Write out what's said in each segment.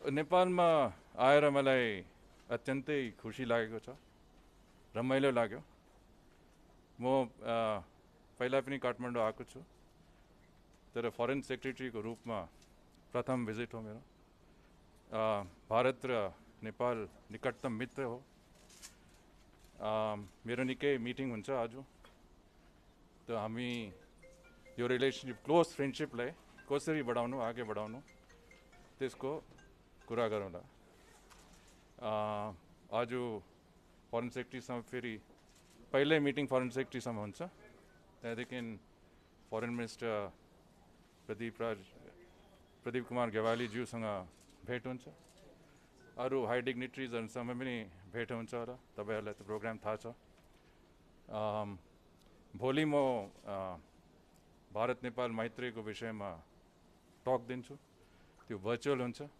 नेपालमा आएर मलाई अत्यन्तै खुसी लागेको छ रमाइलो लाग्यो। म पहिला पनि काठमाडौँ आएको छु तर फरेन सेक्रेटरीको रूपमा प्रथम भिजिट हो मेरो। भारत र नेपाल निकटतम मित्र हो। मेरो निकै मिटिङ हुन्छ आज। त हामी यो रिलेसनसिप क्लोज फ्रेन्डसिपलाई कसरी बढाउनु अघि बढाउनु त्यसको कुरा गरौँला आज फरेन सेक्रेटरीसँग फेरि पहिल्यै मिटिङ फरेन सेक्रेटरीसँग हुन्छ। त्यहाँदेखि फरेन मिनिस्टर प्रदीप राज प्रदीप कुमार गेवालीज्यूसँग भेट हुन्छ। अरू हाई डिग्निट्रिजहरूसँग पनि भेट हुन्छ होला। तपाईँहरूलाई त प्रोग्राम थाहा छ। भोलि म भारत नेपाल मैत्रीको विषयमा टक दिन्छु। त्यो भर्चुअल हुन्छ।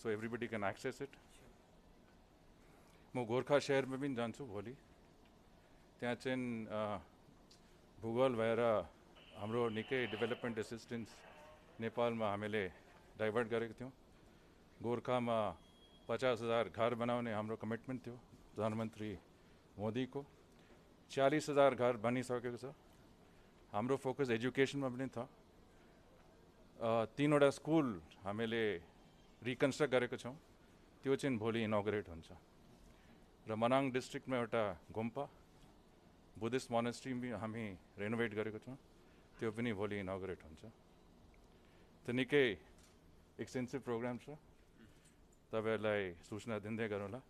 So everybody can access it म गोर्खा सहरमा पनि जान्छु भोलि। त्यहाँ चाहिँ भूगोल भएर हाम्रो निकै डेभलपमेन्ट एसिस्टेन्स नेपालमा हामीले डाइभर्ट गरेको थियौँ। गोर्खामा पचास हजार घर बनाउने हाम्रो कमिटमेन्ट थियो प्रधानमन्त्री मोदीको। चालिस हजार घर बनिसकेको छ। हाम्रो फोकस एजुकेसनमा पनि छ। तिनवटा स्कुल हामीले रिकन्स्ट्रक्ट गरेको छौँ। त्यो चाहिँ भोलि इनोग्रेट हुन्छ। र मनाङ डिस्ट्रिक्टमा एउटा गुम्पा बुद्धिस्ट मोनेस्ट्री पनि हामी रेनोभेट गरेको छौँ। त्यो पनि भोलि इनोग्रेट हुन्छ। त निकै एक्सटेन्सिभ प्रोग्राम छ। तपाईँहरूलाई सूचना दिँदै गरौँला।